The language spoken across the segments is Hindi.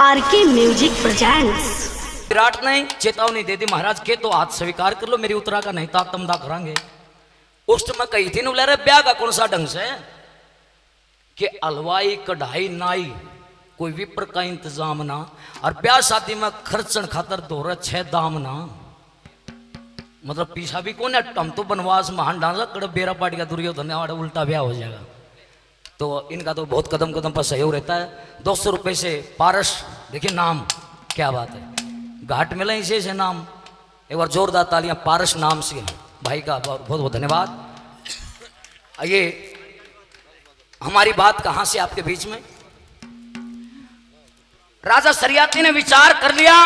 Are K music presents Virat ने चेतावनी दे दी महाराज के तो आज स्वीकार कर लो, मेरी उत्तरा का नहीं तो आप तमदा करांगे। उस समय कही थी बोले, अरे, ब्याह का कौन सा ढंग से? कि हलवाई, कढ़ाई, नाई, कोई विप्र का इंतज़ाम ना, और ब्याह शादी में खर्चन खातर दो छह दाम ना। मतलब पीछा भी कौन है? हम तो बनवास, महान डांस कड़ बेरा पाटी का दुर्योधन उल्टा ब्याह हो जाएगा। तो इनका तो बहुत कदम कदम पर सहयोग रहता है। दो सौ रुपये से पारस, देखिए नाम, क्या बात है। घाट मिला इसे से नाम। एक बार जोरदार तालियाँ, पारस नाम से भाई का बहुत बहुत धन्यवाद। आइए, हमारी बात कहाँ से आपके बीच में? राजा सरियाती ने विचार कर लिया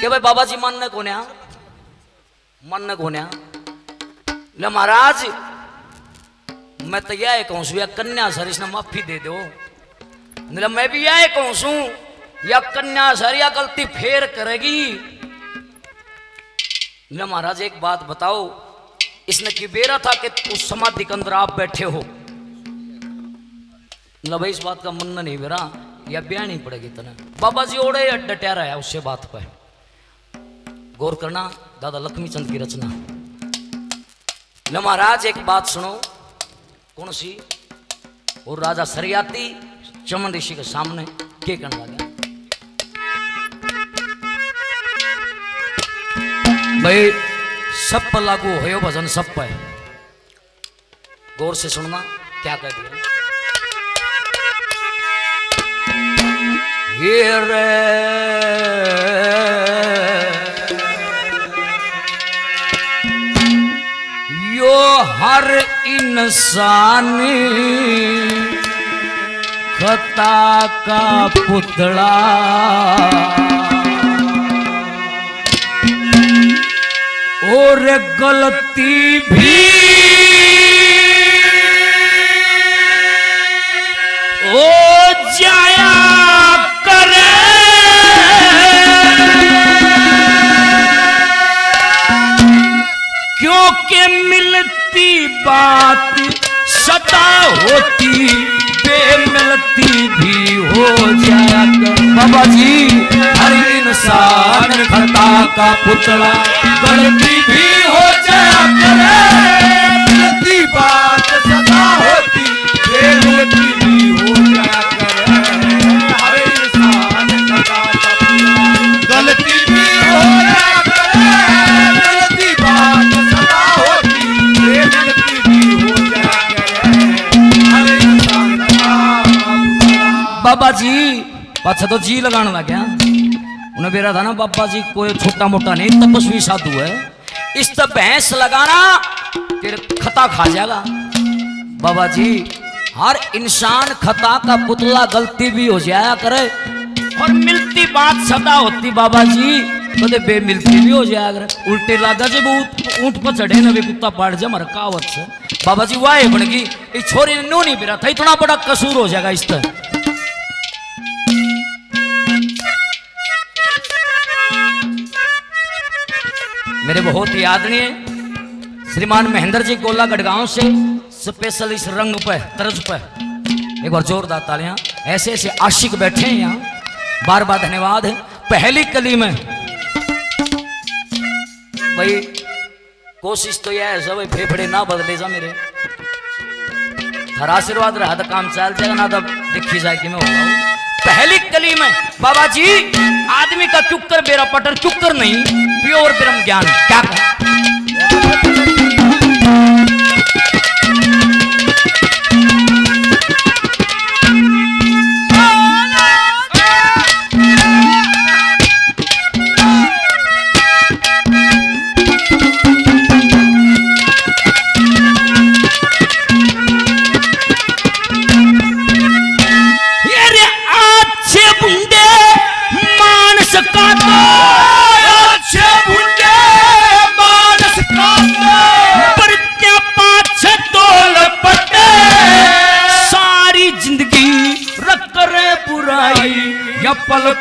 कि भाई बाबा जी मन ने कोन्या। मन ने कोने महाराज मैं तो यह कहूँ सू या कन्या सर इसने माफ़ी दे दो। मतलब मैं भी यह कहूँ सू या कन्या सर या गलती फेर करेगी। मतलब महाराज, एक बात बताओ, इसने की बेरा था कि उस समाधि के अंदर आप बैठे हो? मतलब इस बात का मन नहीं मेरा या ब्याह नहीं पड़ेगी तना। बाबा जी ओड़े डटा रहा है उससे बात पर। गौर करना, दादा लक्ष्मी चंद की रचना। महाराज, एक बात सुनो कौन सी? और राजा सरियाती, चमन ऋषि के सामने के करने लगा भाई, सब पर लागू हो भजन सब पर। गौर से सुनना, क्या कह दिया? ये रे, यो हर इंसान खता का पुतला। और गलती भी। ओ बात सता होती बेमिलती भी हो जाया बाबा जी, हर इंसान खता का पुतला गलती बाबा जी, पाछा तो जी लगाने लग गया उन्हें बेरा था ना, बाबा जी, कोई छोटा मोटा नहीं, तपस्वी साधु है। इस तब भैंस लगाना, तेरे खता खा जाएगा। बाबा जी, हर इंसान खता का पुतला गलती भी हो जाया करे, और मिलती बात सदा होती, बाबा जी। कदे बे मिलती भी हो जाया करे। उल्टे लागा जब ऊँट पर चढ़े ना, वे कुत्ता पाड़ जा, मर कावत से। बाबा जी, वाह बन गई। छोरी ने नो नहीं बेरा था, इतना बड़ा कसूर हो जाएगा इस तरह मेरे बहुत ही। आदरणीय श्रीमान महेंद्र जी गोला गढ़गांव से स्पेशल इस रंग पर तर्ज पर एक बार जोरदार तालियाँ। ऐसे ऐसे आशिक बैठे हैं यहाँ। बार बार धन्यवाद। है पहली कली में। भाई, कोशिश तो यह है, सब फेफड़े ना बदले जा मेरे। हर आशीर्वाद रहा तो काम चल जाएगा, ना तब देखी जाए कि मैं पहली कली में, बाबा जी, आदमी का चुक्कर, बेरा पटर चुक्कर नहीं। प्योर ब्रह्म ज्ञान। क्या कहा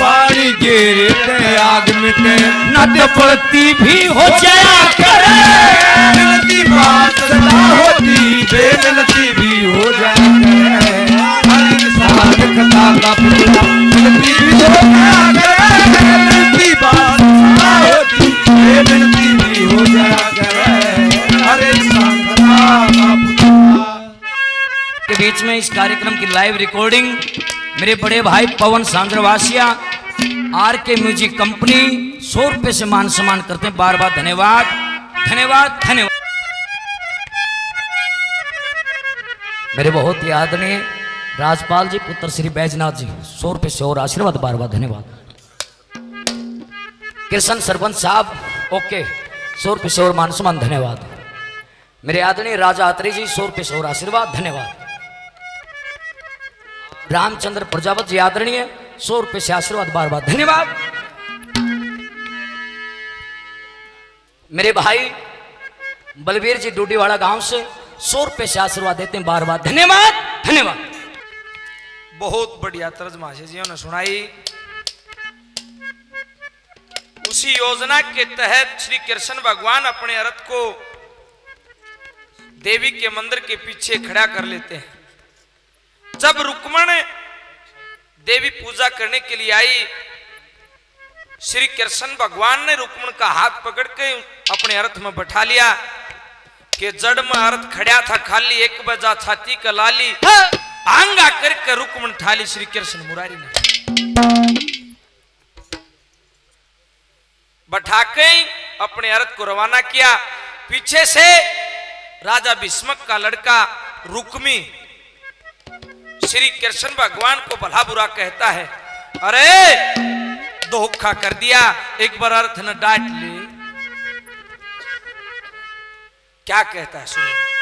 पानी गिरे आग मिटे। न पड़ती भी हो जाया करे। मिलती बात सदा होती, बेमिलती भी हो जाया करे। हर इंसान का पुतला मिलती भी हो जाया करे। मिलती बात सदा होती, बेमिलती भी हो जाया करे। हर इंसान का पुतला के बीच में इस कार्यक्रम की लाइव रिकॉर्डिंग मेरे बड़े भाई Pawan Sandravasiya R K music company सौ रुपए से मान सम्मान करते हैं। बार बार धन्यवाद धन्यवाद धन्यवाद। मेरे बहुत ही आदरणीय राजपाल जी, पुत्र श्री बैजनाथ जी, सौ रुपए से और आशीर्वाद, बार बार धन्यवाद। कृष्ण सरपंच साहब, ओके, सौ रुपये से और मान सम्मान, धन्यवाद। मेरे आदरणीय राजा अत्री जी, सौ रुपये से और आशीर्वाद, धन्यवाद। रामचंद्र प्रजापत जी, आदरणीय सौ रुपये से आशीर्वाद बार बार। धन्यवाद। मेरे भाई, बलबीर जी डूडीवाड़ा गाँव से सौ रुपये से आशीर्वाद देते हैं बार बार। धन्यवाद। धन्यवाद। बहुत बढ़िया तर्ज महाशय जी ने सुनाई। उसी योजना के तहत श्री कृष्ण भगवान अपने अर्थ को देवी के मंदिर के पीछे खड़ा कर लेते हैं। जब रुक्मण देवी पूजा करने के लिए आई। श्री कृष्ण भगवान ने रुक्मण का हाथ पकड़ के अपने अर्थ में बैठा लिया कि जड़ में अर्थ खड़ा था, खाली एक बजा छाती का लाली आंगा करके रुक्मण ठाली श्री कृष्ण मुरारी ने। बैठा के अपने अर्थ को रवाना किया। पीछे से राजा भीष्मक का लड़का रुक्मी श्री कृष्ण भगवान को भला बुरा कहता है। अरे, धोखा कर दिया, एक बार अर्थ न डांट ले। क्या कहता है सुनो।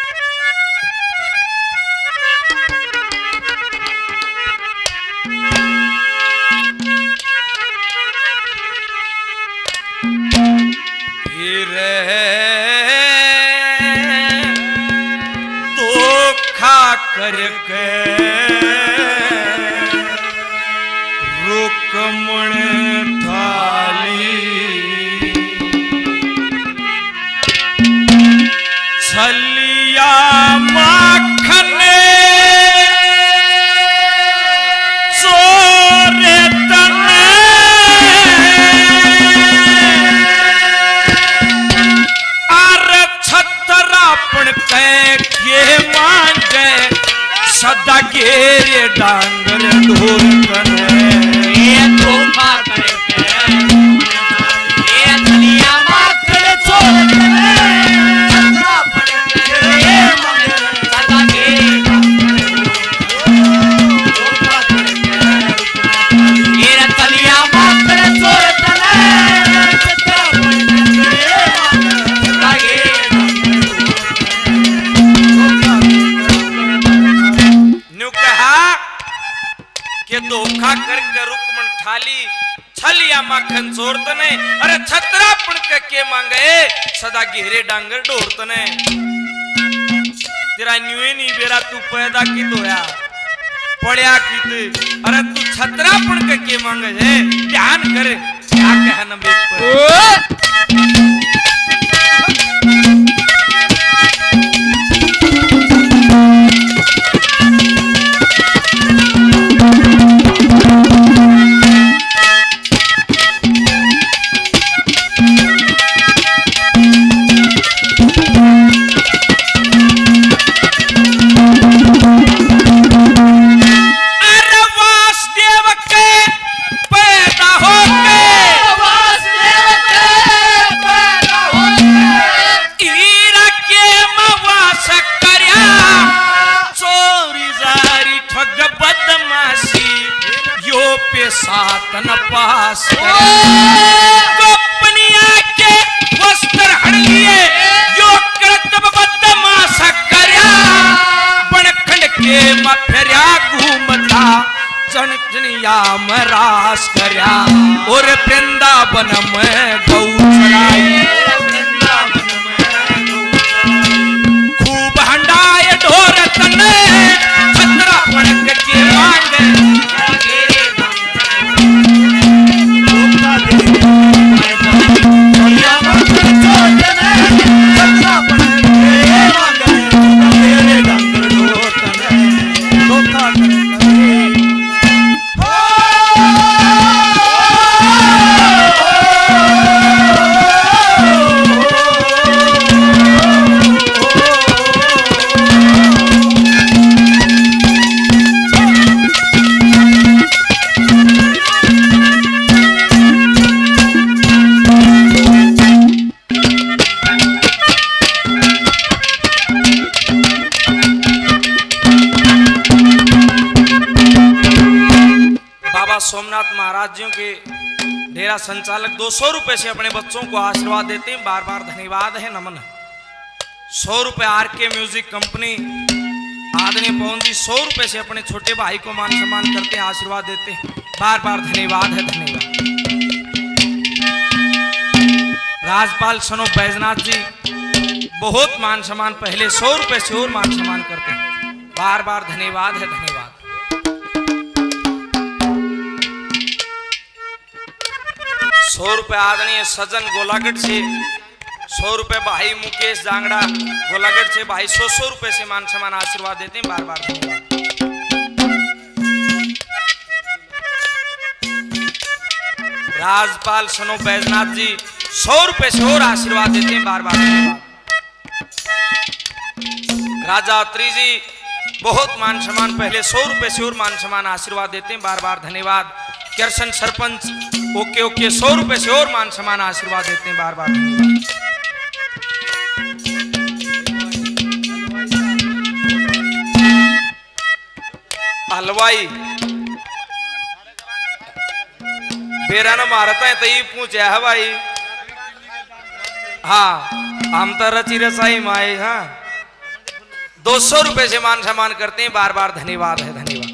फिर धोखा पैदा की दोया पढ़िया की सौ रुपए से अपने बच्चों को आशीर्वाद देते हैं। बार बार धन्यवाद है नमन। सौ रुपए आर के म्यूज़िक कंपनी, आदरणीय पवन जी सौ रुपए से अपने छोटे भाई को मान सम्मान करते हैं, आशीर्वाद देते हैं। बार बार धन्यवाद है, धन्यवाद। राजपाल सनो बैजनाथ जी, बहुत मान सम्मान पहले सौ रुपए से और मान सम्मान करते हैं। बार बार धन्यवाद है, धन्यवाद। सौ रुपए आदरणीय सजन गोलागढ़ से, सौ रुपए भाई मुकेश जांगड़ा गोलागढ़ से, भाई सौ सौ रुपए से मान सम्मान आशीर्वाद देते हैं, बार बार राजपाल सनो बैजनाथ जी, सौ रुपए से और आशीर्वाद देते हैं, बार बार धन्यवाद। राजा अत्री जी, बहुत मान सम्मान, पहले सौ रुपए से और मान सम्मान आशीर्वाद देते हैं, बार बार धन्यवाद। कृष्ण सरपंच ओके ओके, सौ रुपए से और मान सम्मान आशीर्वाद देते हैं बार बार हलवाई। बेरा न मारता है तो ये पूछे, है भाई। हाँ हम तो रची रसाई माए हाँ। दो सौ रुपए से मान सम्मान करते हैं बार बार धन्यवाद है, धन्यवाद।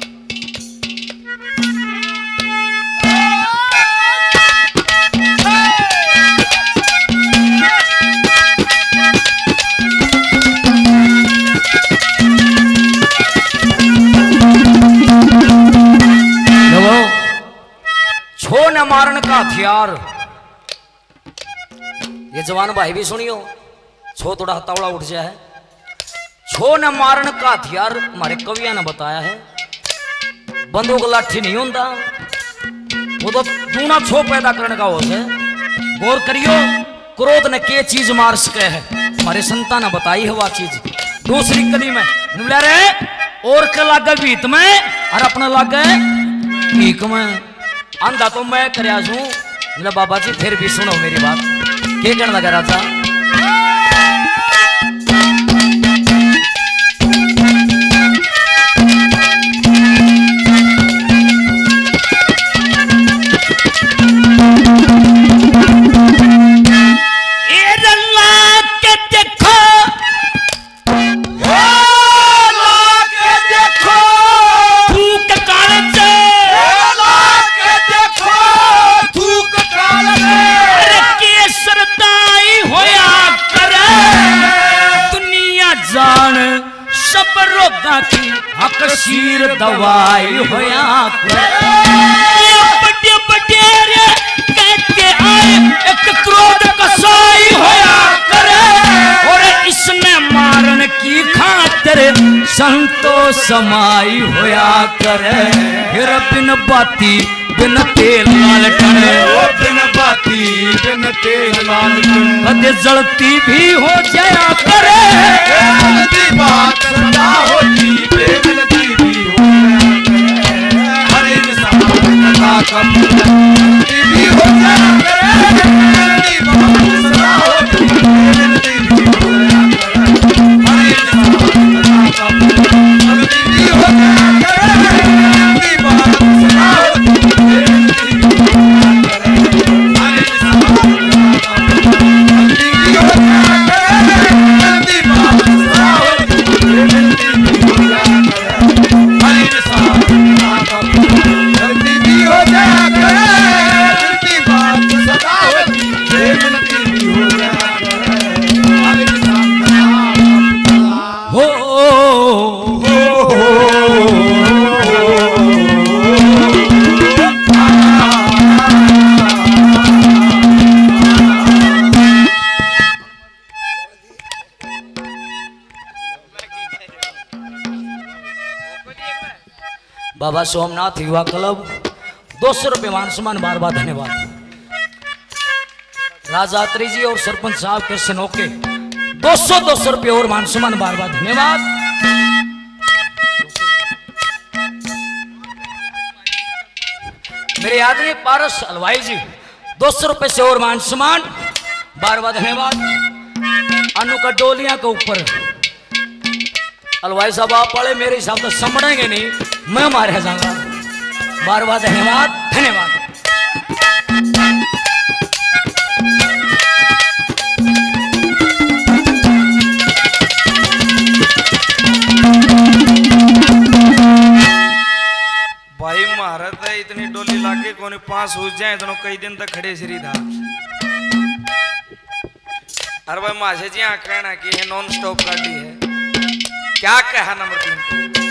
हथियार ये जवान भाई भी सुनियो, छो थोड़ा हतावड़ा उठ जाए छो न मारन का हथियार हमारे कविया ने बताया है। बंदूक लाठी नहीं होता वो तो दूना छो पैदा करने का होता है। गौर करियो, क्रोध ने के चीज़ मार सके है। हमारे संता ने बताई है वह चीज़। दूसरी कली में रे, और के लागे भीत में, और अपना लागे भीख में। अंधा तो मैं बोला बाबा जी फिर भी सुनो मेरी बात। के कहने लगा राजा? दवाई होया करे बड़े बड़े रे कहते आए एक क्रोध कसाई होया करे और इसने मारन की खातिर संतोष समाई होया करे फिर बिन बाती बिन तेल लाल टने। कदे जलती भी हो जाया करे हो सोमनाथ युवा क्लब दो सौ रुपये मान सम्मान बार बार धन्यवाद राजा अत्री जी और सरपंच साहब के सनोके दो सौ दो सौ रुपये और मान सम्मान बार बार धन्यवाद मेरे आदमी पारस हलवाई जी दो सौ रुपये से और मान सम्मान बार बार धन्यवाद अनु का डोलियाँ के ऊपर हलवाई साहब आप पड़े मेरे हिसाब से समझेंगे नहीं मैं मारे जाऊँगा। बार बार धन्यवाद धन्यवाद। भाई महारत है, इतनी डोली लागे कोने पास हो जाए, इतनो कई दिन तक खड़े श्री था अरे भाई माशे जी, यहाँ कहना कि नॉन स्टॉप गाड़ी है। क्या कहा नंबर तीन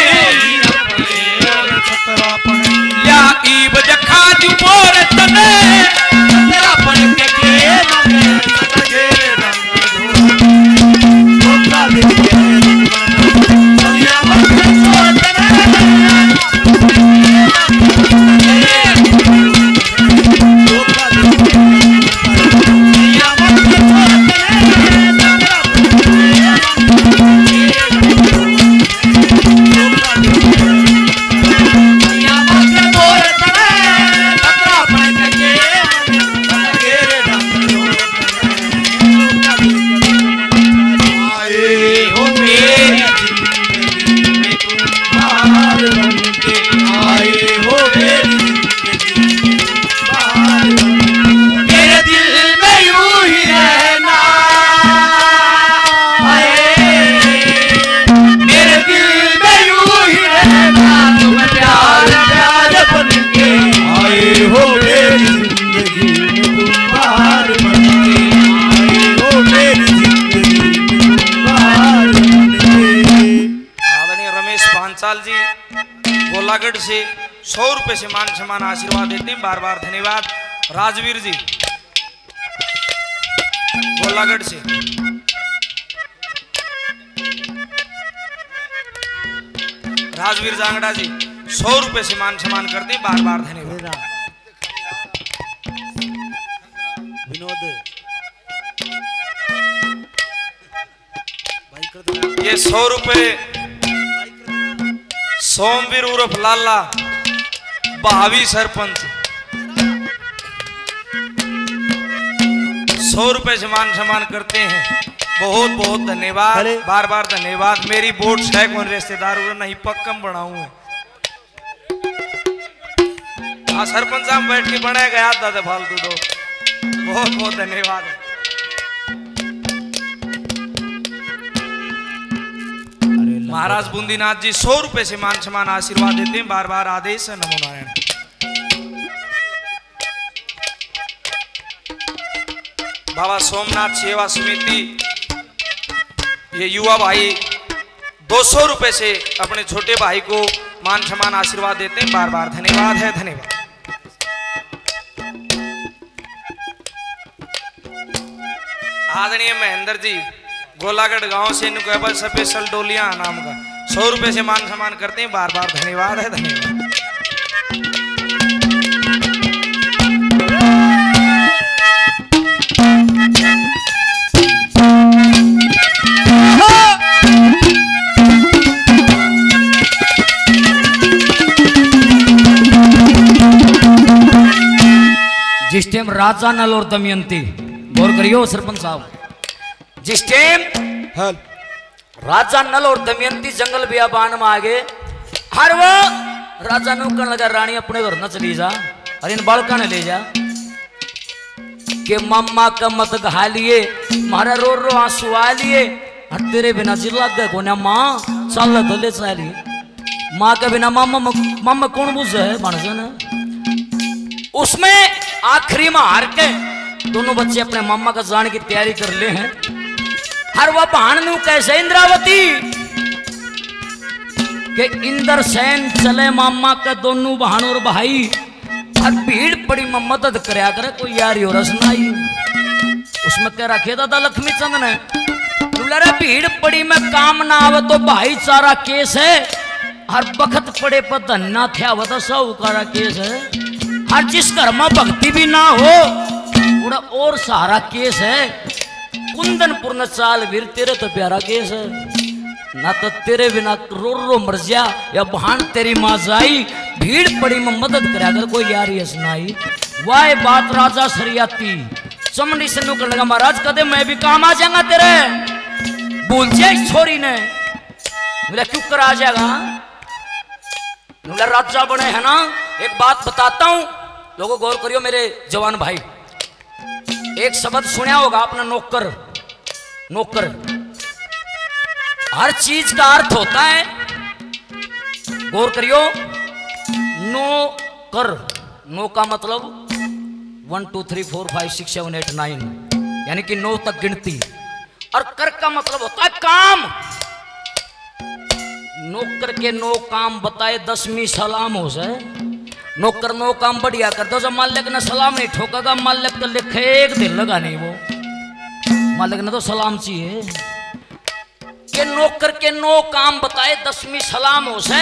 से मान सम्मान आशीर्वाद देते हैं। बार बार धन्यवाद। राजवीर जी गोलागढ़ से। राजवीर जांगड़ा जी सौ रुपए से मान सम्मान करते हैं। बार बार धन्यवाद। विनोद। ये सौ रुपए। सोमवीर उर्फ़ लाला। भावी सरपंच। सौ रुपए से मान सम्मान करते हैं। बहुत बहुत धन्यवाद। बार बार धन्यवाद। मेरी वोट है कौन रिश्तेदार नहीं पक्कम बनाऊ हाँ सरपंच साहब बैठ के बनाया गया दादा फालतू दो। बहुत बहुत धन्यवाद। महाराज बूंदीनाथ जी सौ रुपए से मान सम्मान आशीर्वाद देते हैं बार बार आदेश है नमो नारायण। बाबा सोमनाथ सेवा समिति ये युवा भाई दो सौ रुपए से अपने छोटे भाई को मान सम्मान आशीर्वाद देते हैं बार बार धन्यवाद है धन्यवाद। आदरणीय महेंद्र जी गोलागढ़ गाँव से इनको है स्पेशल डोलिया नाम का। सौ रुपए से मान सम्मान करते हैं बार बार धन्यवाद है, धन्यवाद। जिस टाइम राजा नल और दमयंती गौर करियो सरपंच साहब। जिस टाइम राजा नल और दमयंती जंगल बियाबान में आ गए हर वो राजा नु कहने लगा रानी अपने घर न चली जा और इन बालका ने ले जा। के मम्मा का मत घा लिए मारा रो रो आँसू आ लिए और तेरे बिना जिला गए कोने माँ चल तो ले चली माँ के बिना मम्मा मम्मा कौन बुझ है मानसन उसमें आखिरी में हार के दोनों बच्चे अपने मामा का जाने की तैयारी कर ले हैं। हर वह बहान नु कैसे इंद्रावती? के इंद्र सैन चले मामा के दोनों बहन और भाई और भीड़ पड़ी में मदद करया करे, कोई यारी और रसनाई उसमें कह रखे दादा लक्ष्मी चंद ने। रे भीड़ पड़ी में काम ना आवे तो भाईचारा केस है। हर बखत पड़े पर धन्ना थे वो तो साहूकारा केस है। हर जिस घर में भक्ति भी ना हो थोड़ा और सारा केस है। कुंदनपुर न चाल वीर तेरे तो प्यारा केस ना तो तेरे बिना रो रो मर जा, या बहान तेरी माँ जाई। भीड़ पड़ी में मदद करा कर कोई यारी है सुनाई वाह बात राजा सरियाती। चमड़ी से नुकल लगा, महाराज, कदे मैं भी काम आ जाऊँगा तेरे। भूल जाए छोरी ने। बोला, क्यों कर आ जाएगा? बोला, राजा बने है ना। एक बात बताता हूँ। लोगों गौर करियो मेरे जवान भाई। एक शब्द सुना होगा अपना नौकर। नौकर। हर चीज़ का अर्थ होता है गौर करियो नो कर नो का मतलब one two three four five six seven eight nine यानी कि नौ तक गिनती। और कर का मतलब होता है काम। नौकर के नो काम बताए, दसवीं सलाम हो जाए। नौकर नो काम बढ़िया कर दो जब मालिक ने सलाम नहीं ठोकेगा मालिक तो लिखे एक दिन लगा नहीं वो। मालिक ने तो सलाम चाहिए। के नौकर के नो काम बताए दसवीं सलाम हो से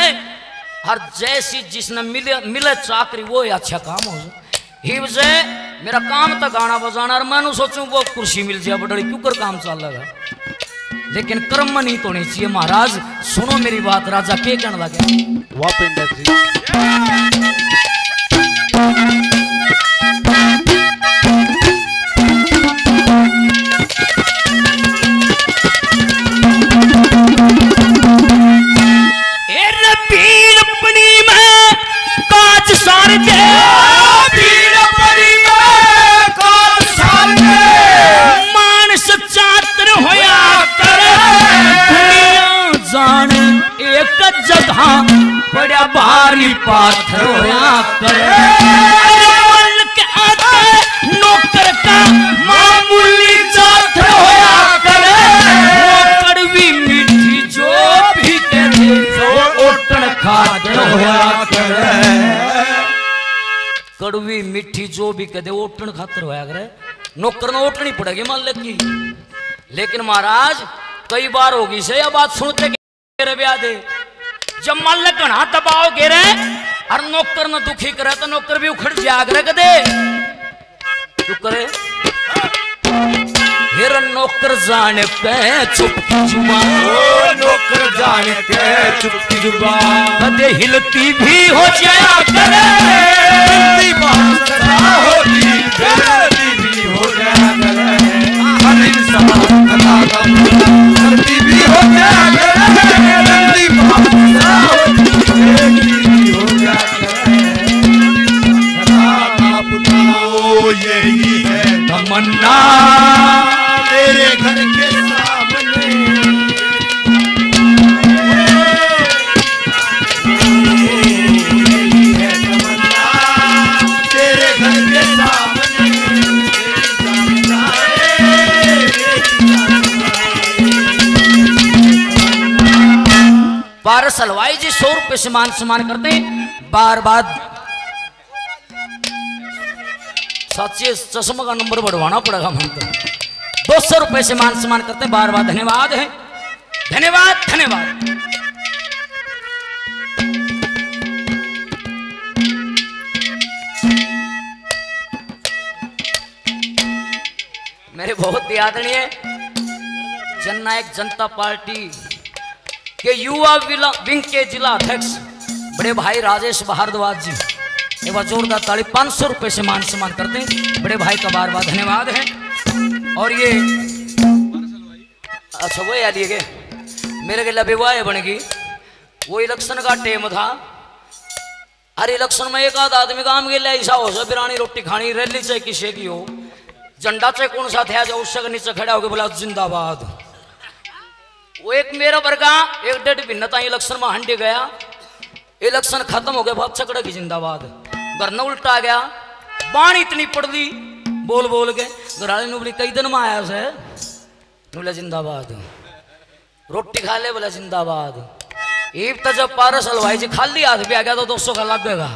हर जैसी जिसने मिले मिले चाकरी वो ही अच्छा काम हो से मेरा काम तो गाना बजाना और मैं सोचूं वो कुर्सी मिल जाए बड़ी क्यों कर काम चल रहा लेकिन कर्म नहीं तो नहीं चाहिए महाराज। सुनो मेरी बात राजा के कहने लगे। वाह पिंडा जी जगह बड़ा भारी पाथर होया कर नौकर का मामूली होया कर वो कड़वी मीठी जो ओटन होया कर कड़वी मीठी जो भी कदे ओटन खातर होया करे नौकर ने ओटनी पड़ेगी मान की। लेकिन महाराज, कई बार होगी से यह बात सुनते कि रे ब्याह दे। जब मालिक घना दबाव गिरे और नौकर न दुखी करे तो नौकर भी उखड़ जाग रे कदे क्यों करे। फिर नौकर जाने पे चुपकी ज़ुबान नौकर जाने के चुपकी ज़ुबान कदे हिलती भी हो जाया करे। बात होती भी हो जाया करे। हर इंसान का भी हो जाया करे। है है, पारस हलवाई जी सौ रुपए से मान सम्मान करते हैं। बार बार सच्चे चश्मा का नंबर बढ़वाना पड़ेगा मन को। दो सौ रुपए से मान सम्मान करते हैं। बार बार धन्यवाद है। धन्यवाद धन्यवाद। मेरे बहुत ही। आदरणीय जननायक जनता पार्टी के युवा विंग के जिला अध्यक्ष, बड़े भाई राजेश भारद्वाज जी। एक बार जोरदार ताली पाँच सौ रुपये से मान सम्मान करते हैं। बड़े भाई का बार बार धन्यवाद है। और ये अच्छा वो याद ये मेरे के लिए विवाह बनेगी वो इलेक्शन का टेम था। हर इलेक्शन में एक आध आदमी काम के लिए ऐसा हो सो बिरानी रोटी खानी, रैली चाहे किसी की हो। झंडा चाहे कौन सा था जो उससे नीचे खड़ा होकर बोला, जिंदाबाद। वो एक मेरा वर्गा, एक डेढ़ भिन्नता इलेक्शन में हंडी गया। इलेक्शन खत्म हो गया बाप छकड़ा की जिंदाबाद। घर न उल्टा गया बाण इतनी पड़ दी बोल बोल के घराले नु बोली कई दिन में आया से बोला जिंदाबाद रोटी खा ले बोला जिंदाबाद ईब तो जब पारस हलवाई जी खाली हाथ भी आ गया तो दोस्तों का लगेगा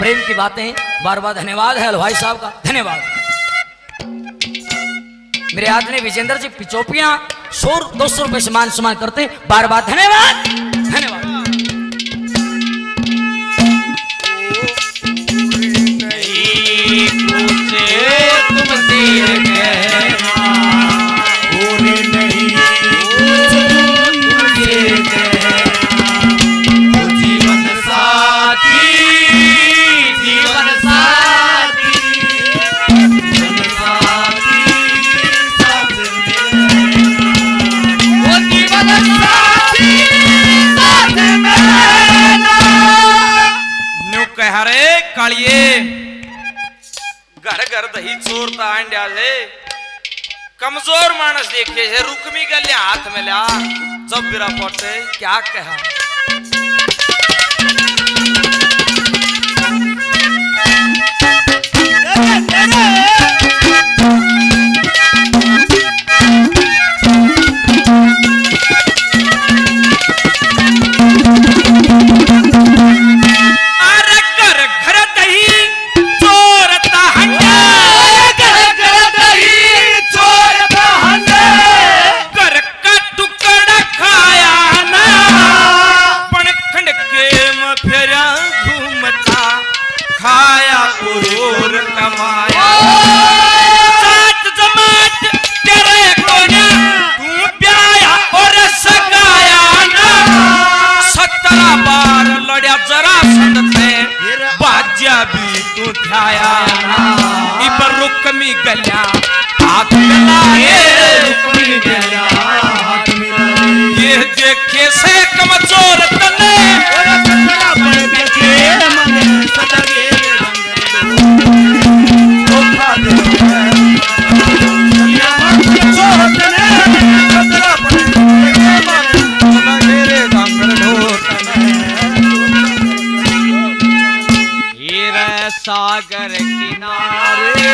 प्रेम की बातें बार बार धन्यवाद है हलवाई साहब का धन्यवाद मेरे आदमी विजेंद्र जी पिचोपिया सौ दो सौ रुपए समान समान करते बार बार धन्यवाद धन्यवाद घर घर दही चोर अंडा से कमज़ोर मानस देखे है, रुकमी गले हाथ में लिया जब बिरा पड़ते, क्या कहा? सागर किनारे।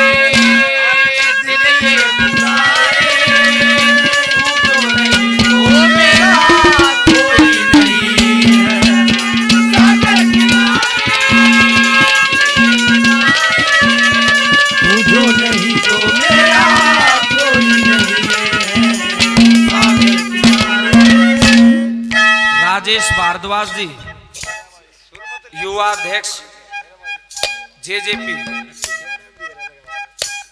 राजेश भारद्वाज जी युवा अध्यक्ष। जेजेपी।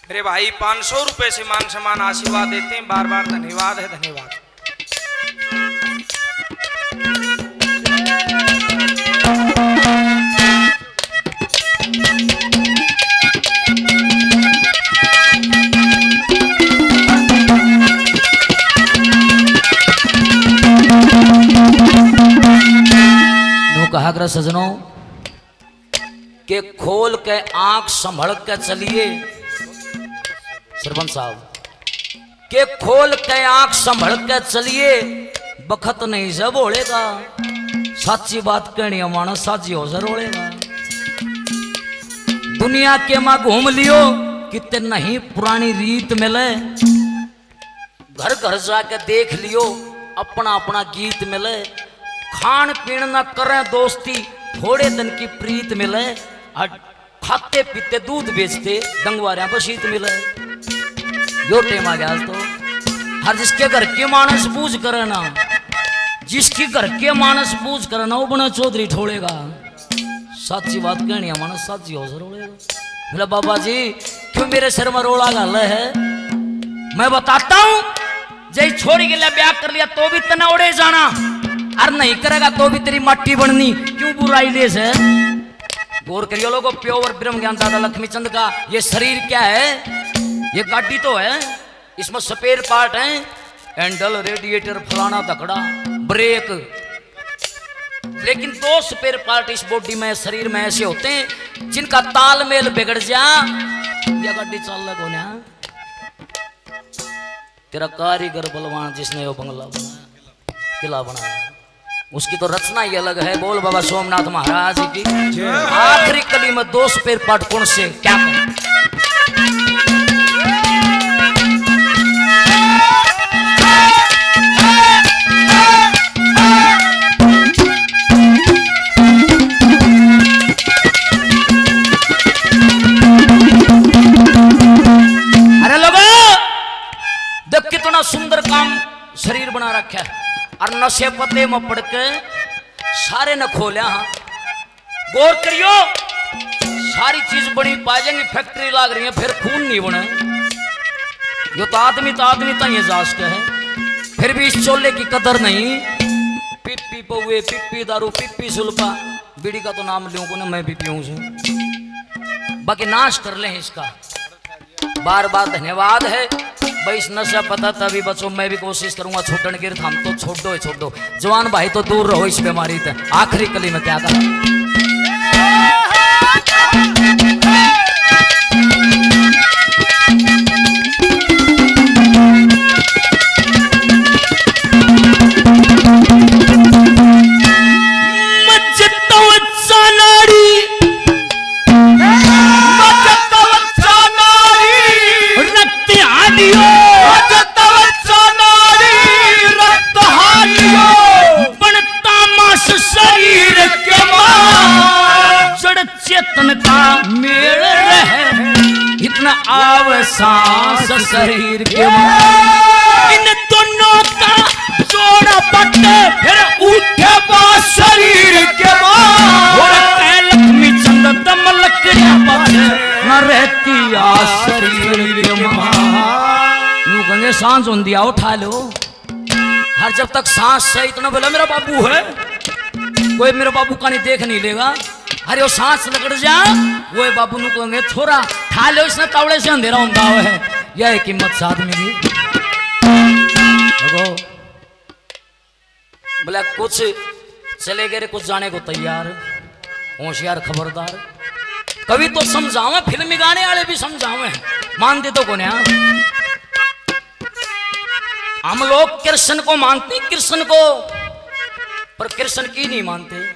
मेरे भाई, पाँच सौ रुपए से मान सम्मान आशीर्वाद देते हैं। बार बार धन्यवाद है, धन्यवाद। सजनों के खोल के आँख संभल के चलिए। सरपंच साहब, के खोल के आँख संभल के चलिए, बखत नहीं से बोलेगा साची बात कहनी मानस साची हो बोलेगा दुनिया के माँ घूम लियो, कितने नहीं पुरानी रीत मिले। घर घर जाके देख लियो, अपना अपना गीत मिले। खान पीन न करें दोस्ती, थोड़े दिन की प्रीत मिले। खाते पीते, दूध बेचते डंगवारिया पर शीत मिले। यो टेम आ गया तो। हर जिसके घर के मानस पूज करे ना जिसके घर के मानस पूज करे ना वो बना चौधरी ठोड़ेगा सच्ची बात कहनी है, मानस सच्ची हो सर बोलेगा बोला, बाबा जी, क्यों मेरे सिर में रोड़ा गल है? मैं बताता हूँ जय छोड़ी के लिए ब्याह कर लिया तो भी तना उड़े जाना। और नहीं करेगा तो भी तेरी मट्टी बननी। क्यों बुराई ले से गौर करियो लोगों प्योर ब्रह्म ज्ञान, दादा लक्ष्मी चंद का। ये शरीर क्या है? ये गाड़ी तो है। इसमें स्पेयर पार्ट है। हैंडल, रेडिएटर, फलाना धकड़ा ब्रेक। लेकिन दो स्पेयर पार्ट इस बॉडी में, शरीर में ऐसे होते हैं, जिनका तालमेल बिगड़ जा। या गाड़ी चल लगो ना। तेरा कारीगर बलवान जिसने वो बंगला बनाया, किला बनाया। उसकी तो रचना ही अलग है। बोल बाबा सोमनाथ महाराज की, आखिरी कली में दोष पेर पाठपुण से क्या अरे लोगों, देख कितना सुंदर काम शरीर बना रखा है। और नशे पते में पड़ के सारे न खोलिया हाँ। गौर करियो, सारी चीज़ बड़ी पा जाएँगी फैक्ट्री लाग रही है, फिर खून नहीं बने। यो तो आदमी तो आदमी तो ये जास के है। फिर भी इस चोले की कदर नहीं। पिप्पी पौए पिप्पी दारू पिप्पी सुल्पा। बीड़ी का तो नाम लूँ को ना मैं भी पीऊँ बाकी नाश कर लें इसका। बार बार धन्यवाद है। भाई इस नशा पता था भी बच्चों मैं भी कोशिश करूँगा छोटन गिर हम तो छोड़ दो छोड़। दो जवान भाई तो दूर रहो इस बीमारी से। आखिरी कली में क्या करा? सांस शरीर के इन दोनों का जोड़ा पट्टे फिर उठे बा शरीर के और लक्ष्मी चंद दम लकड़ियाँ पाछे न रहती आ शरीर के यूँ सांस होंदी आओ उठा लो। हर जब तक सांस से इतना बोला मेरा बाबू है। कोई मेरे बाबू का नहीं देख नहीं लेगा। अरे वो सांस लगड़ जा। वो बाबू नु कहेंगे छोरा ठा लो, इसने तावड़े से अंधेरा होता है। यह कीमत से आदमी की बोला कुछ चले गए कुछ जाने को तैयार। होशियार, खबरदार। कभी तो समझावे, फिल्मी गाने वाले भी समझावे। मानते तो कौन हम लोग कृष्ण को मानते, कृष्ण को, पर कृष्ण की नहीं मानते।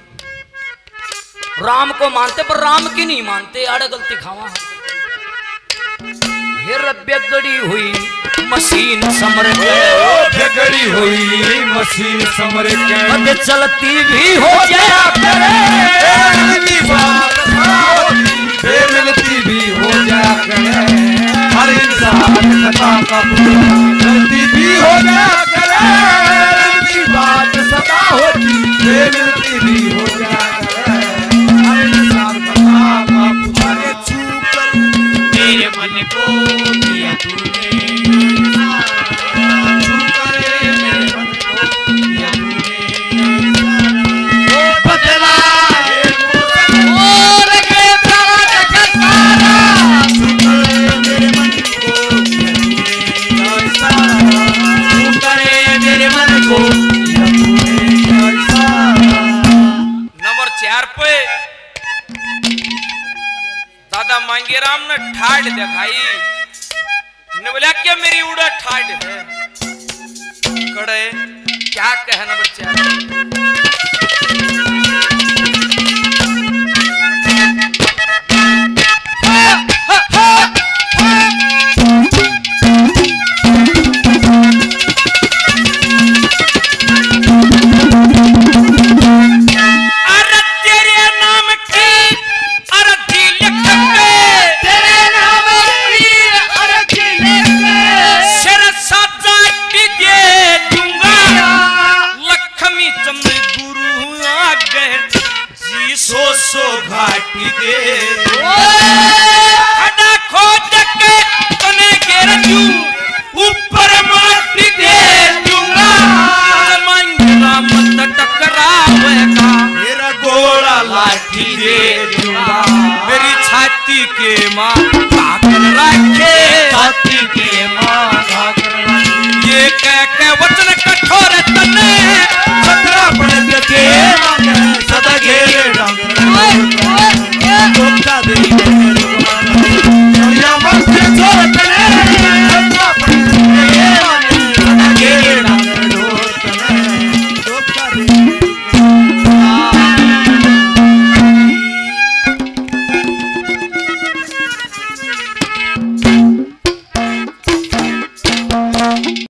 राम को मानते पर राम की नहीं मानते। आड़े गलती खावा ये रब्य गड़ी हुई मशीन समर के। गड़ी हुई मशीन समर के। कद चलती भी हो जाया करे। मिलती भी हो जाया करे। हर इंसान कथा का पुतला गलती भी हो